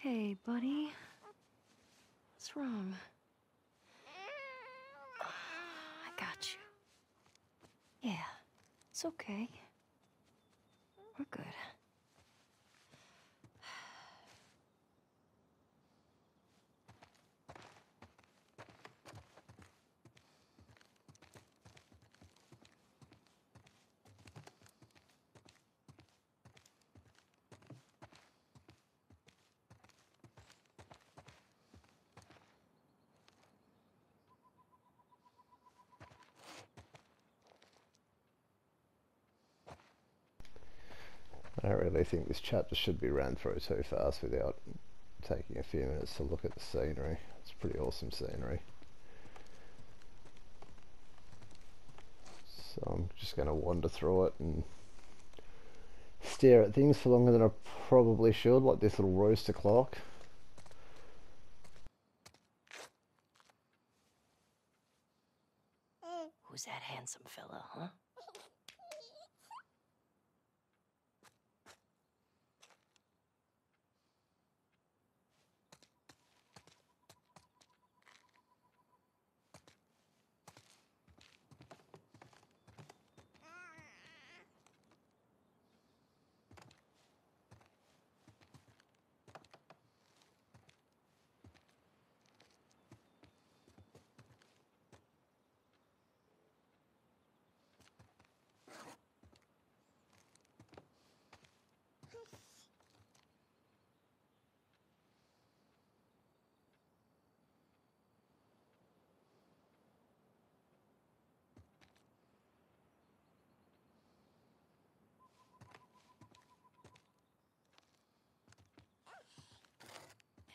Hey, buddy. What's wrong? I got you. Yeah, it's okay. We're good. I don't really think this chapter should be ran through too fast without taking a few minutes to look at the scenery. It's pretty awesome scenery. So I'm just going to wander through it and stare at things for longer than I probably should, like this little rooster clock. Who's that handsome fella, huh?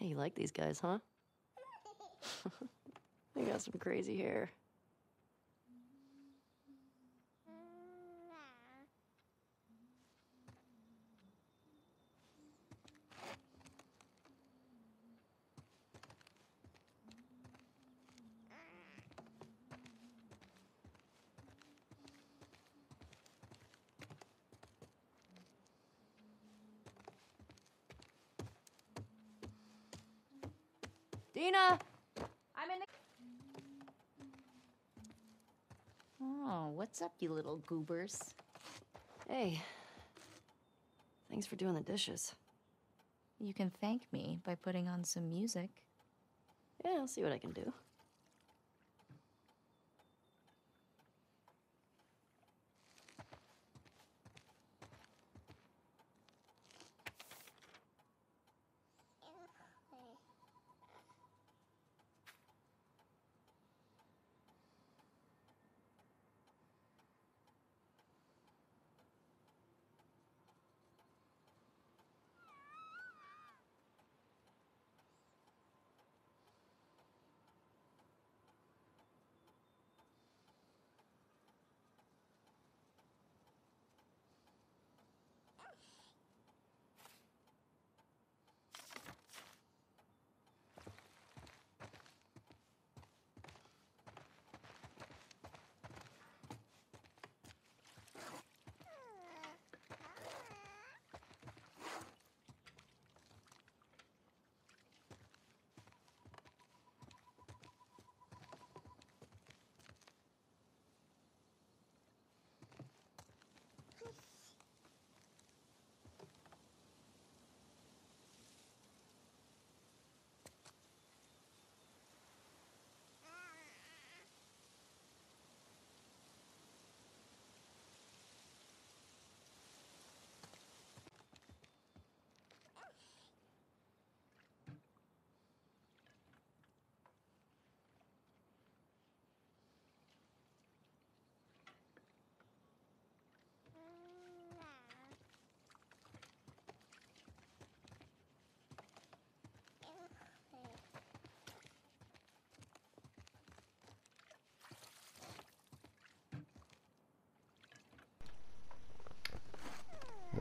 Hey, you like these guys, huh? they got some crazy hair. Dina! I'm in the. Oh, what's up, you little goobers? Hey. Thanks for doing the dishes. You can thank me by putting on some music. Yeah, I'll see what I can do.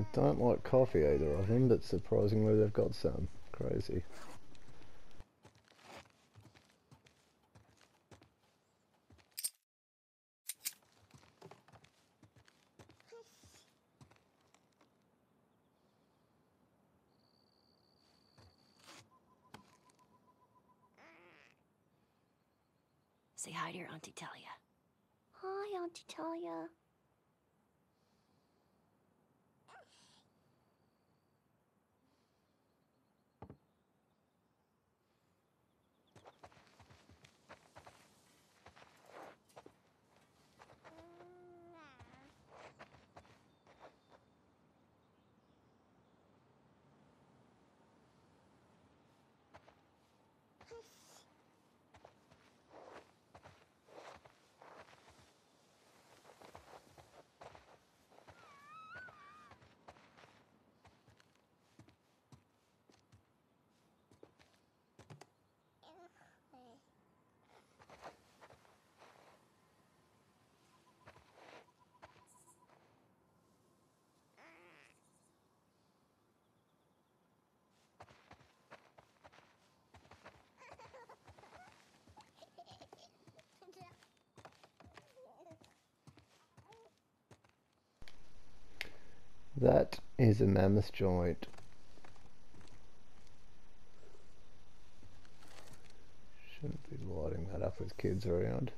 They don't like coffee, either of them, but surprisingly they've got some. Crazy. Say hi to your Auntie Talia. Hi, Auntie Talia. That is a mammoth joint. Shouldn't be lighting that up with kids around.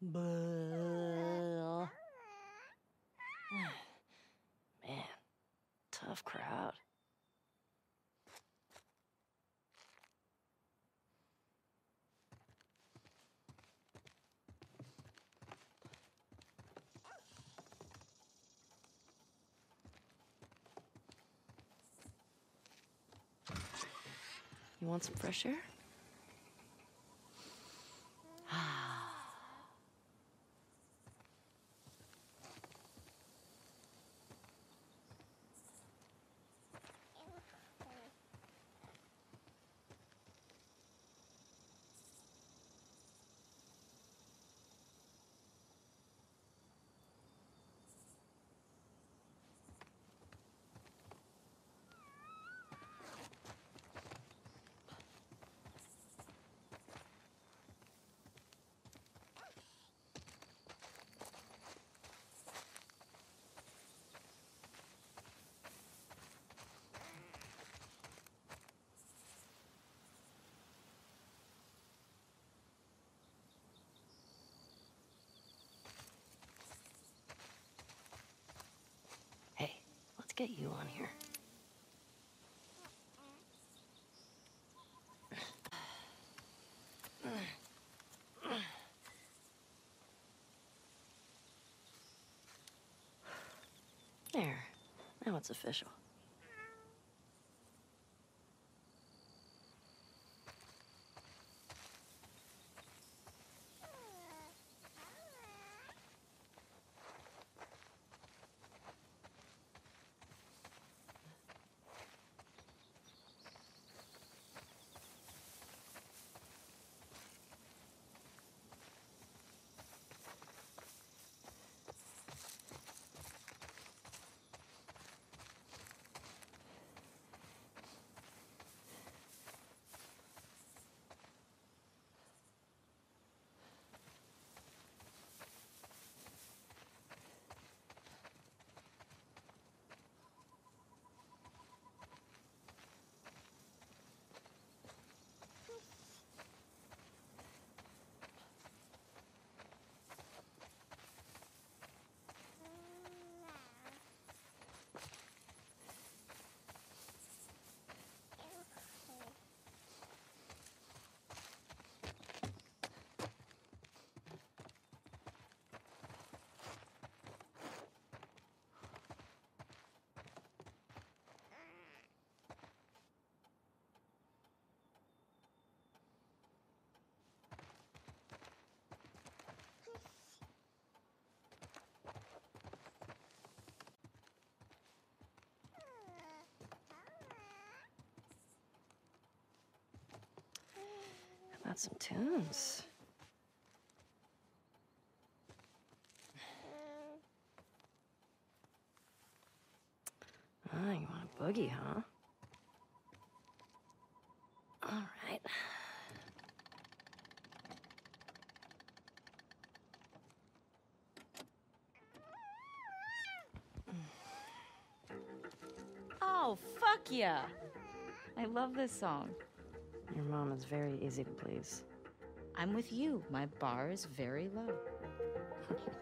Man, tough crowd. You want some fresh air? Hey, let's get you on here. There. Now it's official. out some tunes. Ah, you want a boogie, huh? All right. Oh, fuck yeah! I love this song. Your mom is very easy to please. I'm with you. My bar is very low.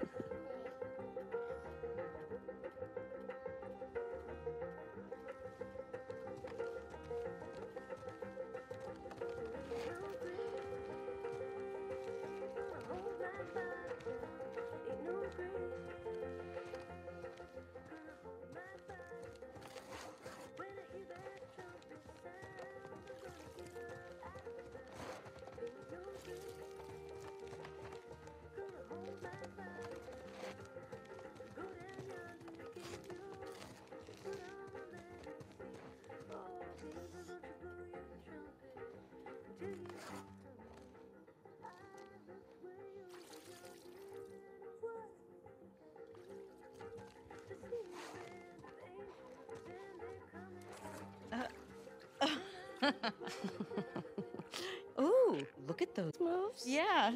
Moves? Yeah.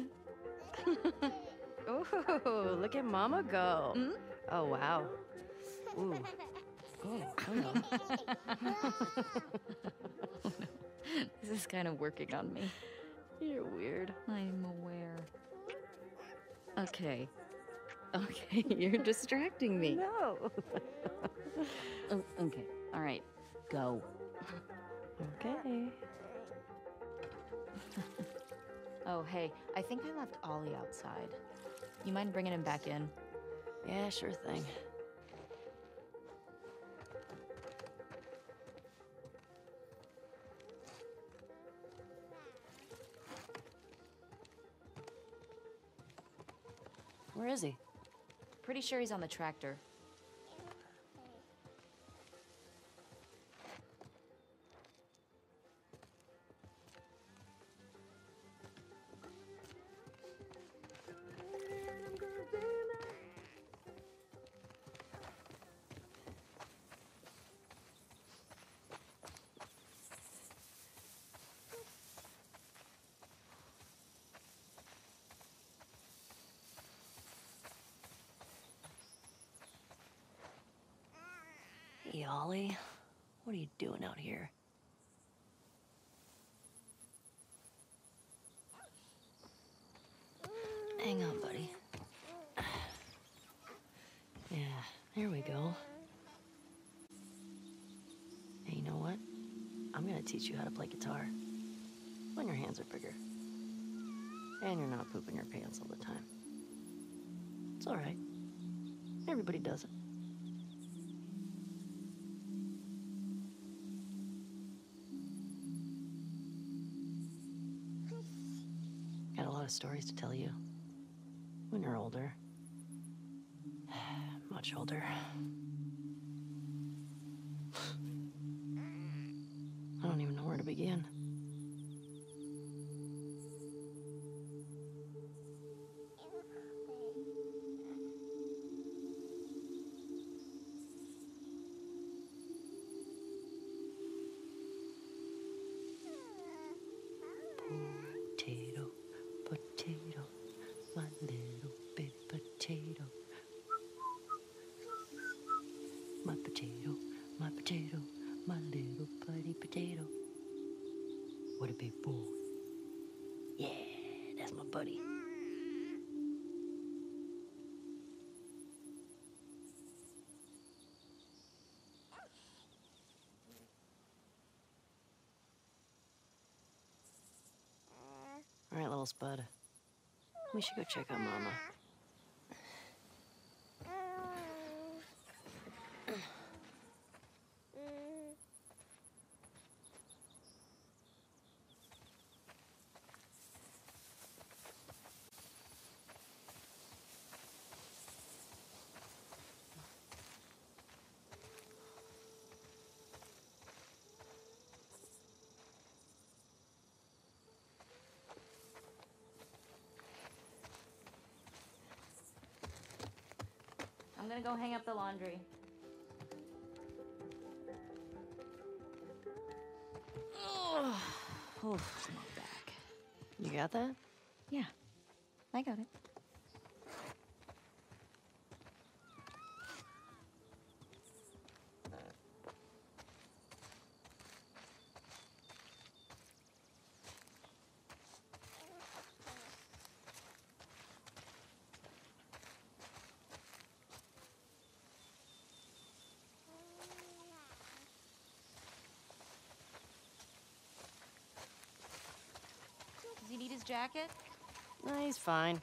Ooh, look at Mama go. Mm? Oh, wow. Ooh. Oh. This is kind of working on me. You're weird. I'm aware. Okay. Okay, you're distracting me. No. Oh, okay. All right. Go. Okay. Oh, hey, I think I left Ollie outside. You mind bringing him back in? Yeah, sure thing. Where is he? Pretty sure he's on the tractor. What are you doing out here? Hang on, buddy. Yeah, there we go. Hey, you know what? I'm gonna teach you how to play guitar. When your hands are bigger. And you're not pooping your pants all the time. It's alright. Everybody does it. Stories to tell you. When you're older. Much older. I don't even know where to begin. Little We should go check on Mama. Gonna go hang up the laundry. Oh, Small back. you got that? Yeah, I got it. his jacket? No, he's fine.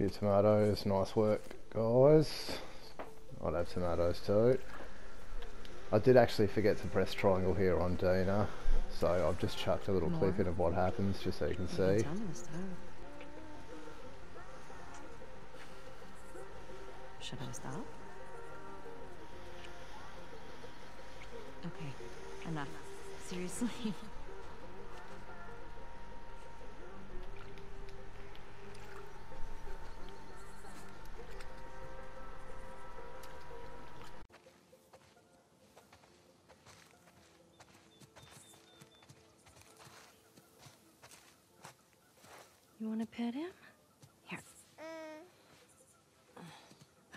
Few tomatoes, nice work guys. I'd have tomatoes too. I did actually forget to press triangle here on Dina, so I've just chucked a little clip in of what happens just so you can see. Tell me to stop. Should I stop? Okay, enough. Seriously. You want to pet him? Here.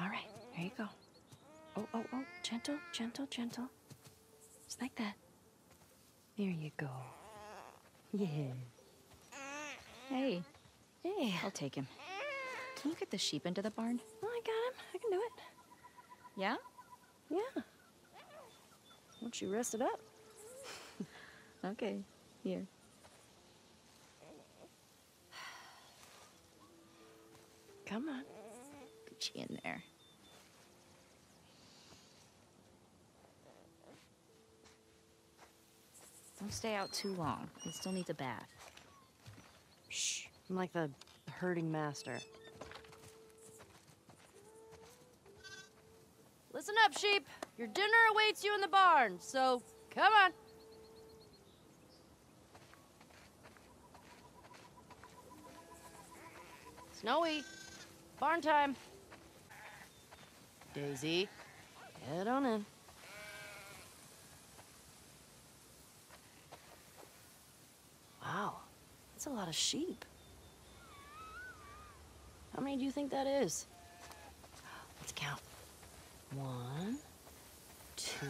All right, here you go. Oh, oh, oh, gentle, gentle. Just like that. There you go. Yeah. hey, Hey. I'll take him. Can you get the sheep into the barn? Oh, I got him. I can do it. Yeah? Yeah. Won't you rest it up? Okay, here. Come on. Put you in there. Don't stay out too long. He still needs a bath. Shh. I'm like the herding master. Listen up, sheep. Your dinner awaits you in the barn, so come on. Snowy, barn time. Daisy, head on in. Wow, that's a lot of sheep. How many do you think that is? Let's count. One, two.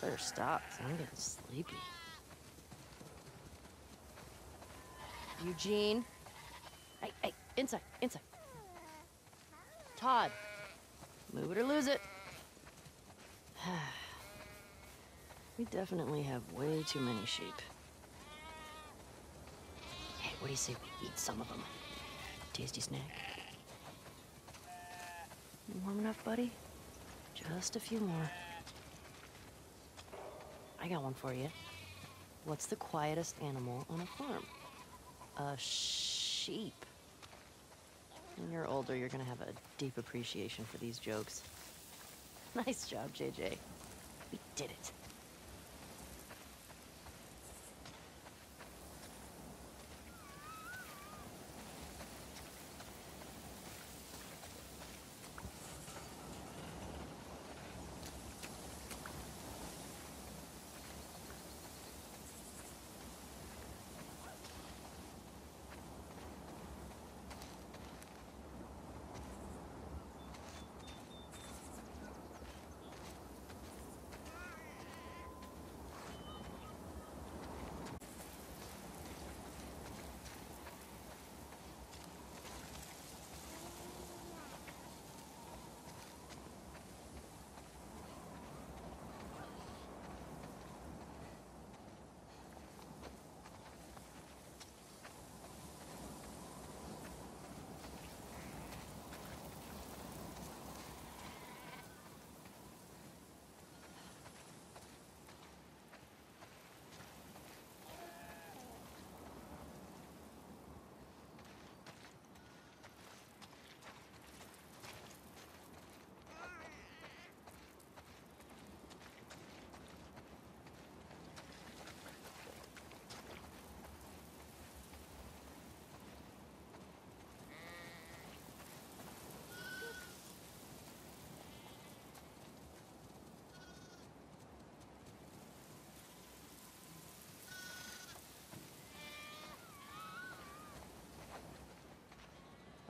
Better stop, I'm getting sleepy. Eugene. Hey, hey, inside, inside. Todd. Move it or lose it. we definitely have way too many sheep. What do you say we eat some of them? Tasty snack. You warm enough, buddy? Just a few more. I got one for you. What's the quietest animal on a farm? A sheep. When you're older, you're gonna have a deep appreciation for these jokes. Nice job, JJ. We did it.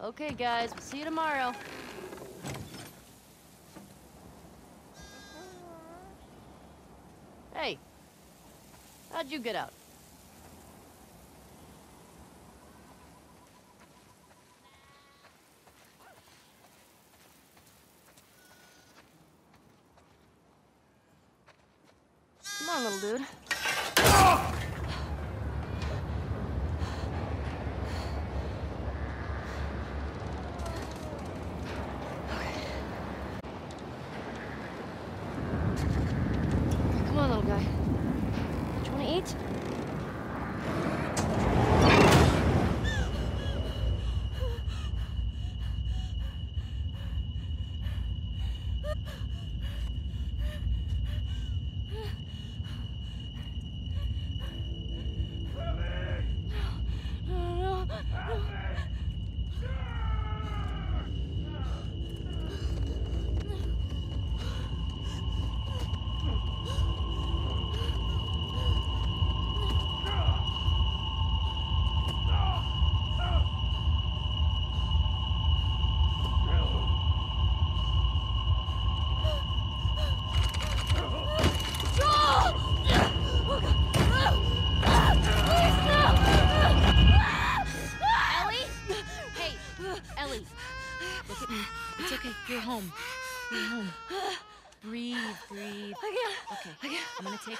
Okay, guys, we'll see you tomorrow. Hey, how'd you get out?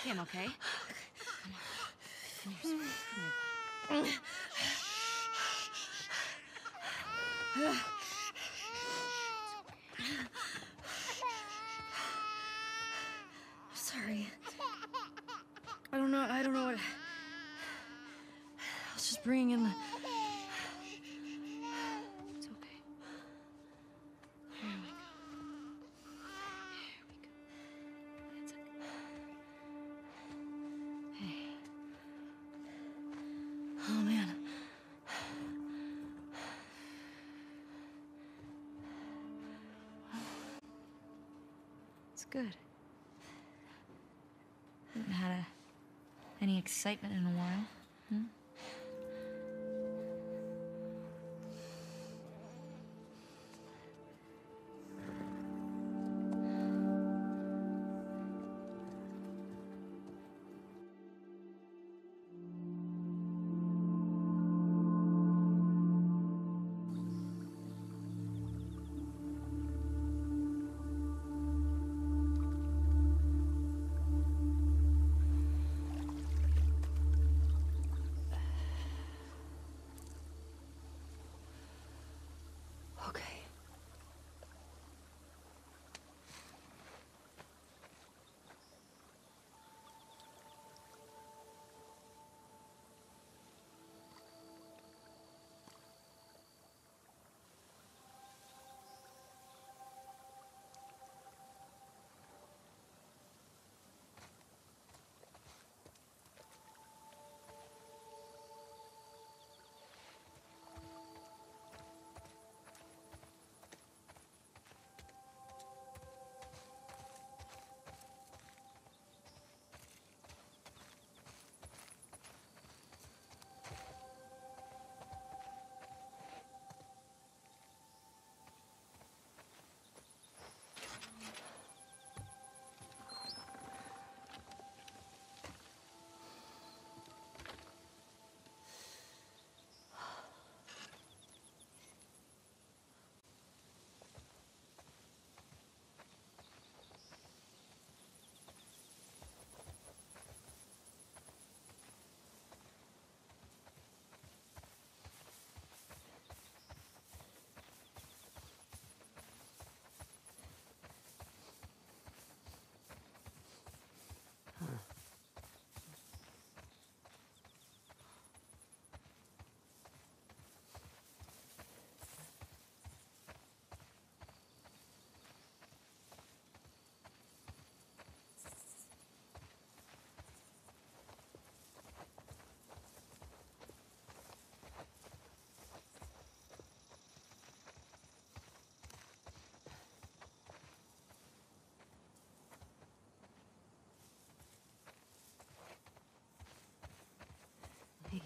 Kim, okay? Come on. Come here, Come here. Good. Haven't had a, any excitement in a while.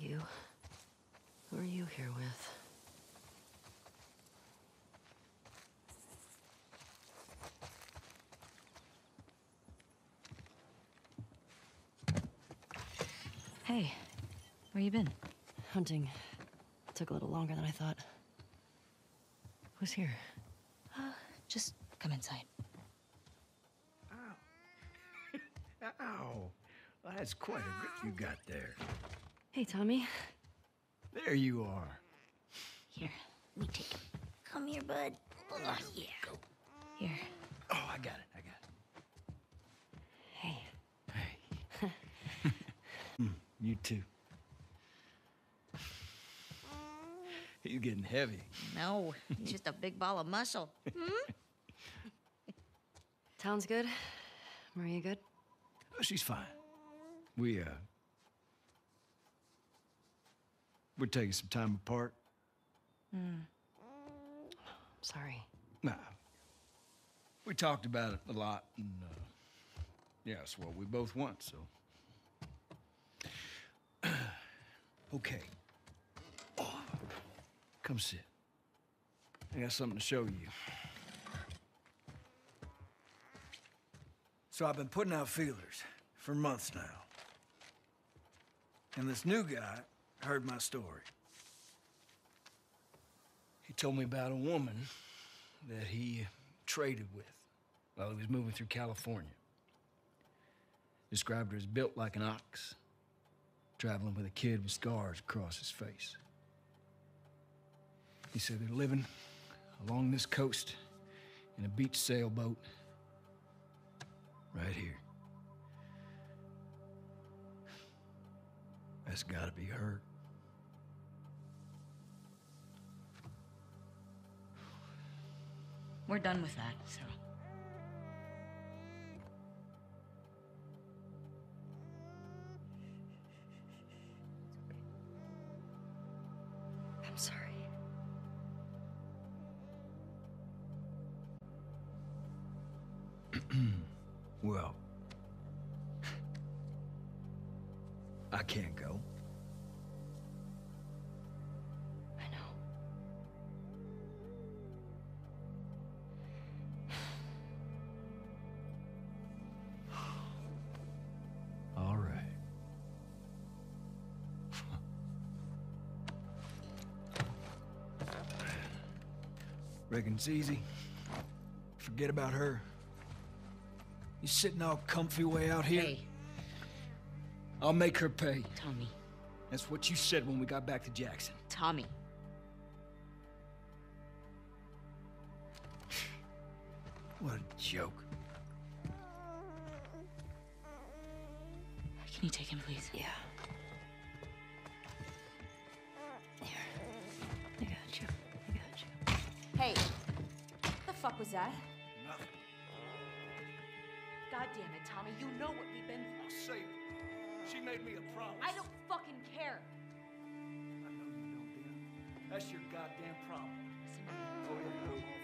you. Who are you here with? Hey, where you been? Hunting. It took a little longer than I thought. Who's here? Uh, just come inside. Ow. Ow. Well, that's quite a grip you got there. Hey, Tommy. There you are. Here, let me take him. Come here, bud. Oh, yeah. Here. Oh, I got it. I got it. Hey. Hey. Mm, you too. He's getting heavy. No, he's just a big ball of muscle. Hmm? Town's good? Maria good? Oh, she's fine. We, uh. We're taking some time apart. Sorry. Nah. We talked about it a lot, and, uh. Yeah, it's what we both want, so. okay. Oh, come sit. I got something to show you. So I've been putting out feelers for months now. And this new guy heard my story. He told me about a woman that he traded with while he was moving through California. Described her as built like an ox, traveling with a kid with scars across his face. He said they're living along this coast in a beach sailboat right here. That's gotta be her. We're done with that, so. I'm sorry. Well, I can't go. Reckon it's easy. Forget about her. You sitting all comfy way out here? Hey, I'll make her pay. Tommy. That's what you said when we got back to Jackson. Tommy. What a joke. Can you take him, please? Yeah. Was that? Nothing. God damn it, Tommy. You know what we've been through. I'll save her. She made me a promise. I don't fucking care. I know you don't, Dina. That's your goddamn problem. Oh, yeah, I know. Fucking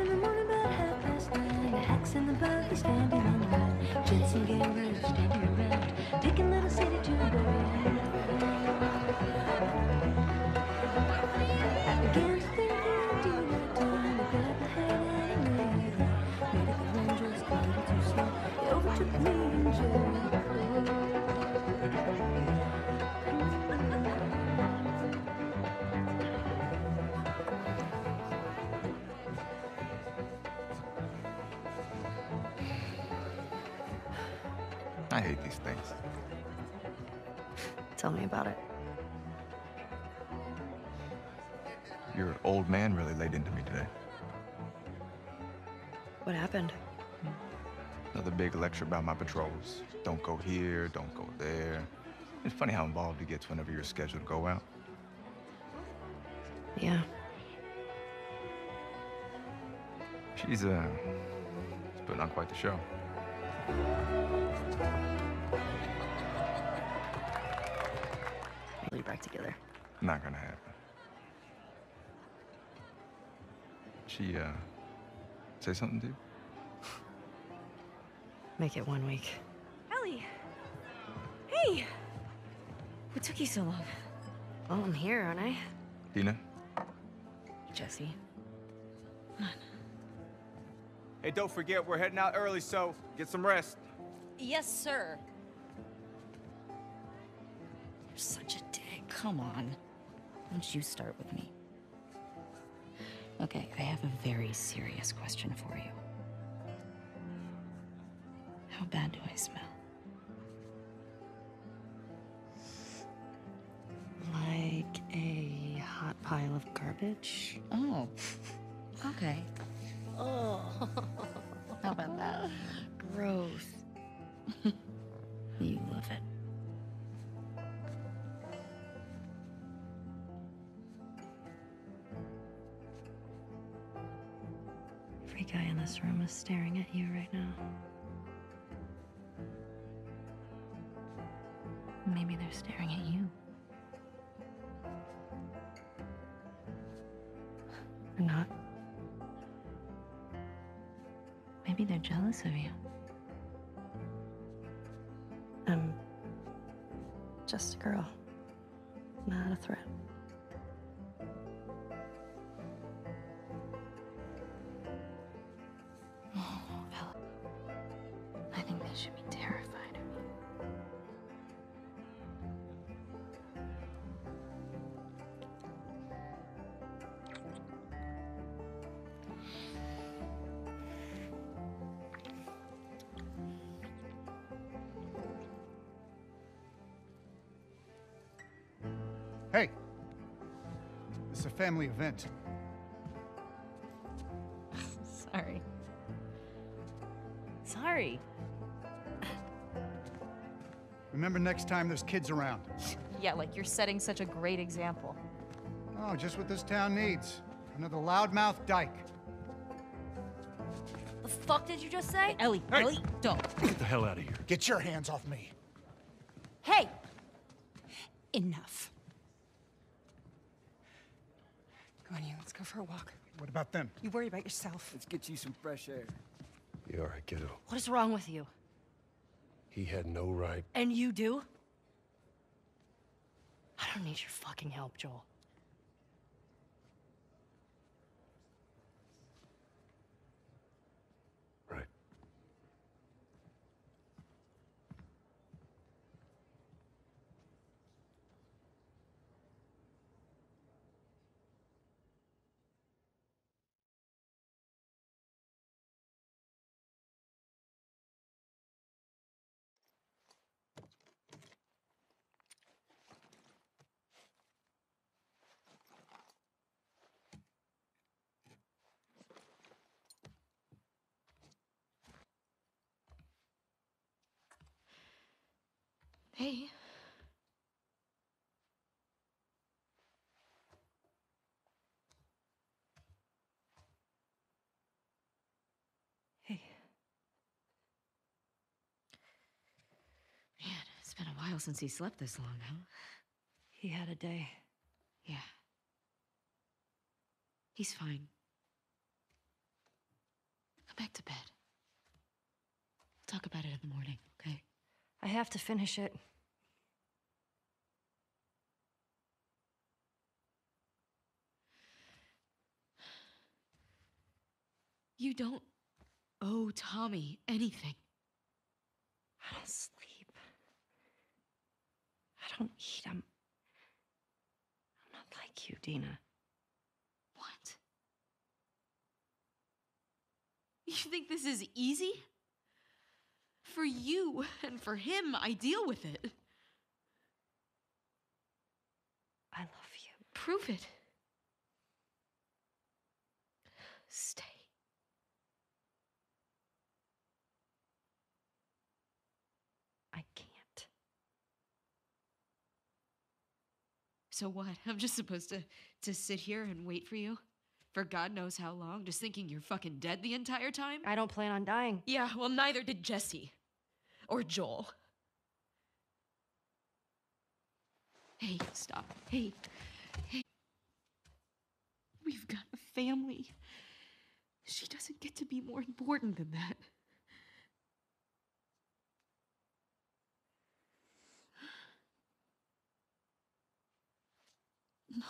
in the morning about half past nine. The hacks and the buggy standing in line. Jensen gang really standing around. Taking little city to the end. I hate these things. Tell me about it. Your old man really laid into me today. What happened? Another big lecture about my patrols. Don't go here, don't go there. It's funny how involved he gets whenever you're scheduled to go out. Yeah. She's, uh, she's putting on quite the show. We'll be back together. Not gonna happen. She, uh, say something to you? Make it one week. Ellie! Hey! What took you so long? Well, I'm here, aren't I? Dina? Jesse. Hey, don't forget, we're heading out early, so get some rest. Yes, sir. You're such a dick. Come on. Why don't you start with me? Okay, I have a very serious question for you. How bad do I smell? Like a hot pile of garbage? Oh, okay. Oh, How about that? gross. You love it. Every guy in this room is staring at you right now. Maybe they're staring at you. Jealous of you. I'm just a girl, not a threat. Hey, this is a family event. Sorry. Sorry. Remember next time there's kids around. Yeah, like you're setting such a great example. Oh, just what this town needs. Another loudmouth dyke. The fuck did you just say? Ellie, Hey! Ellie, don't. Get the hell out of here. Get your hands off me. Hey! Enough. Come on, you. Let's go for a walk. What about them? You worry about yourself. Let's get you some fresh air. You're all right, kiddo? What is wrong with you? He had no right. And you do? I don't need your fucking help, Joel. Hey. Hey, Man, it's been a while since he slept this long, huh? he had a day. Yeah. He's fine. Go back to bed. We'll talk about it in the morning, okay? I have to finish it. You don't owe Tommy anything. I don't sleep. I don't eat. I'm. I'm not like you, Dina. What? You think this is easy? For you and for him, I deal with it. I love you. Prove it. Stay. I can't. So what? I'm just supposed to to sit here and wait for you? For God knows how long, just thinking you're fucking dead the entire time? I don't plan on dying. Yeah, well, neither did Jesse. Or Joel. Hey, stop. Hey. Hey. We've got a family. She doesn't get to be more important than that. No.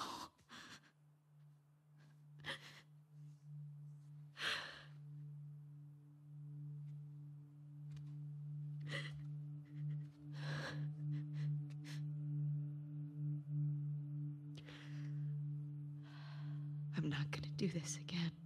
I'm not gonna do this again.